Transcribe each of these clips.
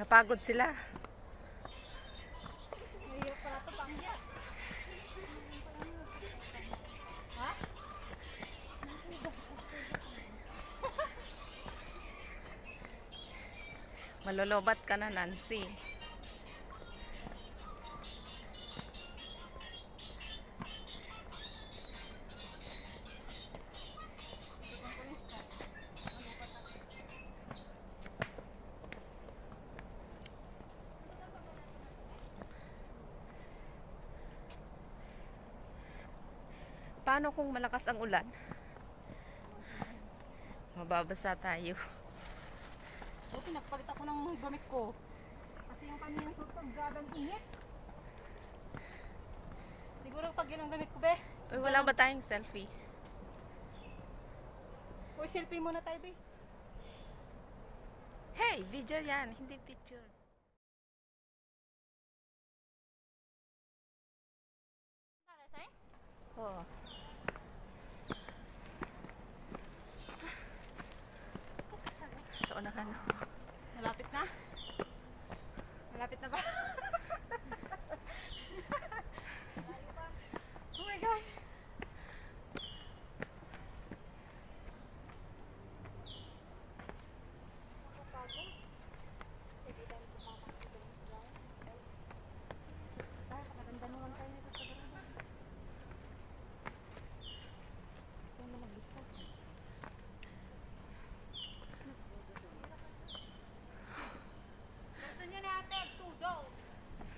Napagod sila. Malolobat ka na, Nancy. Paano kung malakas ang ulan? Mababasa tayo. Buti nagpalit ako ng gamit ko. Kasi yung kaninang suot ko, grabe ang init. Siguro pag yun ang gamit ko, be. Uy, wala ba tayong selfie? Uy, selfie muna tayo, be. Hey, video yan, hindi picture. Oo. So, ano ka na? Malapit na? Malapit na ba? oh my gosh.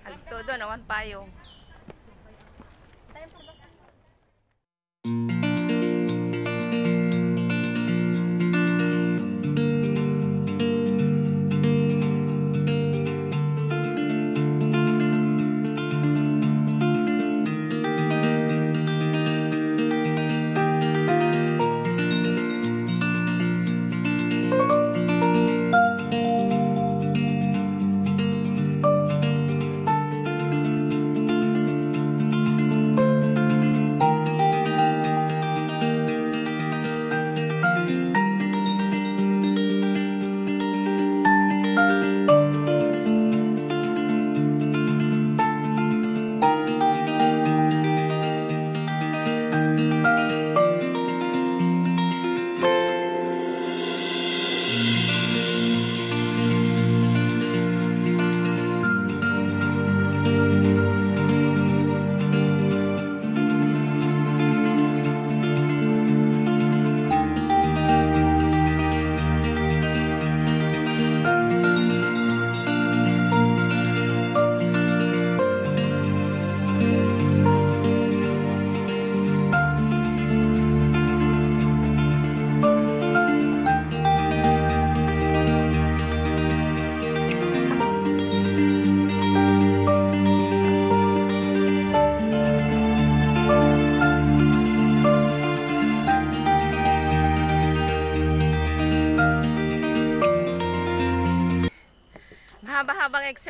Agtodo, naman payong.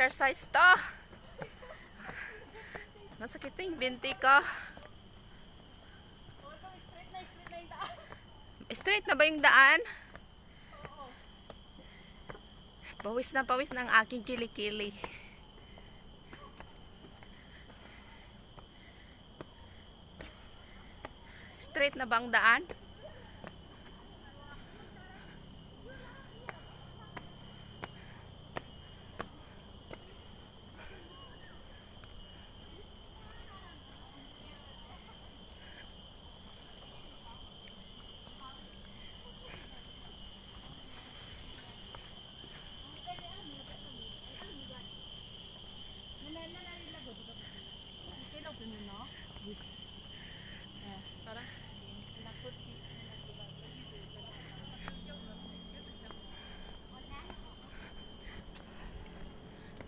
Exercise to. Masakit na yung binti ko. Straight na ba yung daan? Pawis na pawis ng aking kilikili. Straight na bang daan?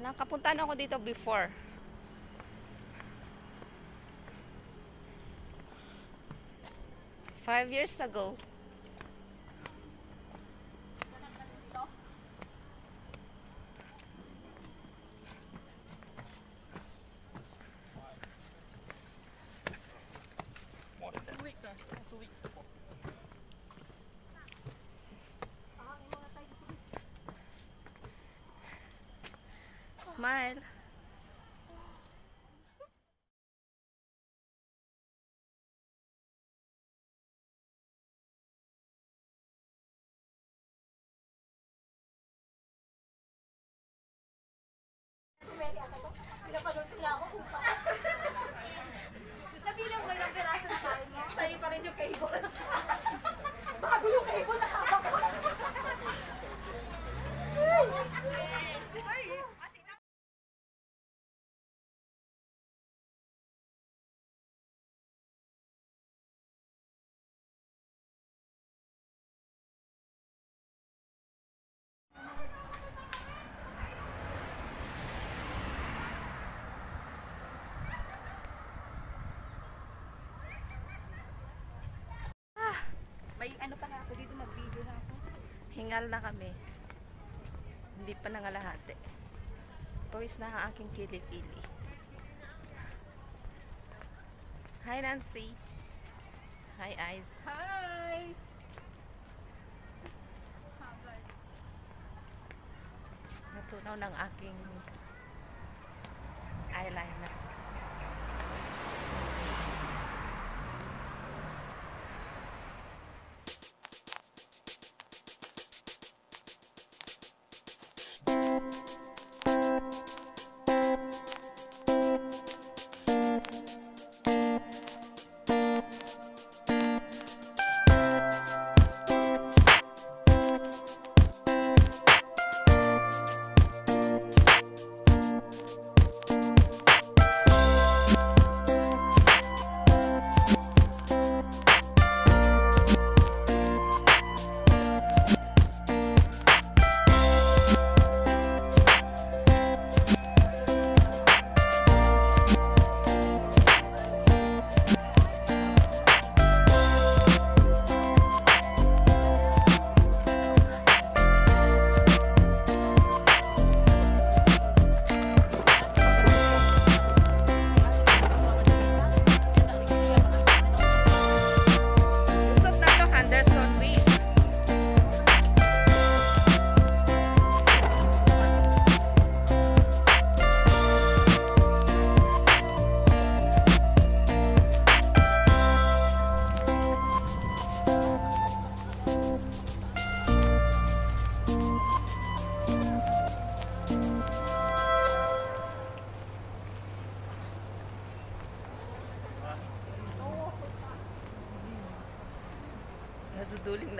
Nakapunta na ako dito before. Five years ago. Smile. Nabilang May ano pa nga ako dito, mag-video na ako. Hingal na kami. Hindi pa nangalahati. Pawis na ang aking kilikili. Hi Nancy. Hi Eyes. Hi! Natunaw ng aking eyeliner.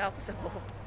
Ako sa buhok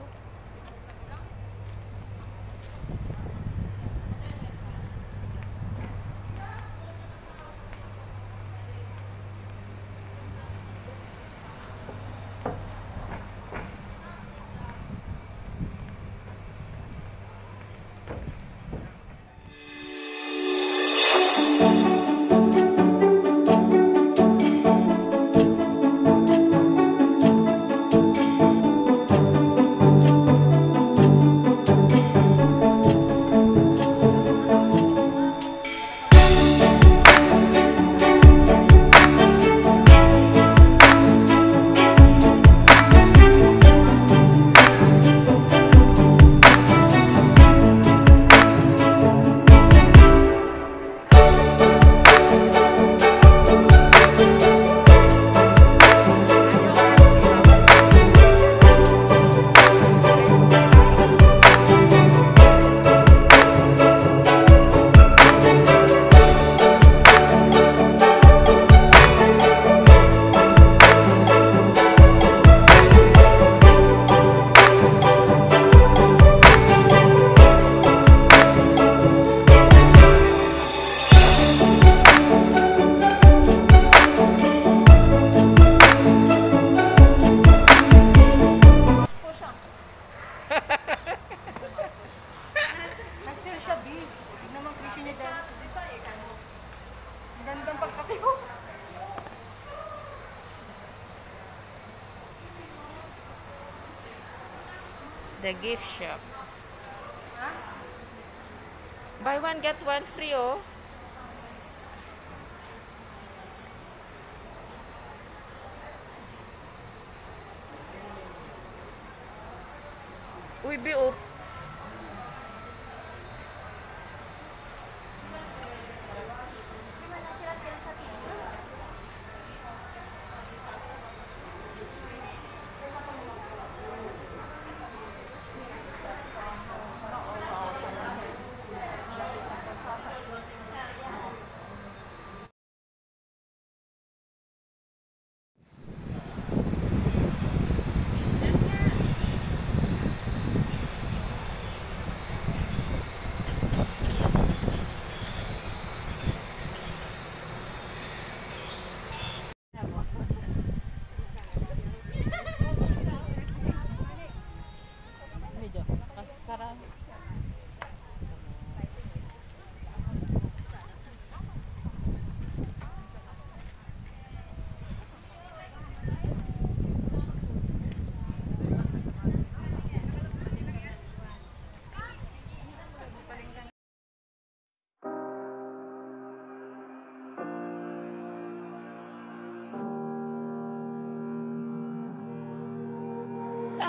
The gift shop. Buy one, get one free, oh. Uy, bi, oh.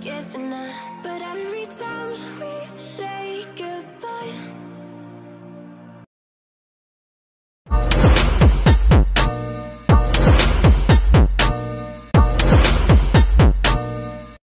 give I But every time we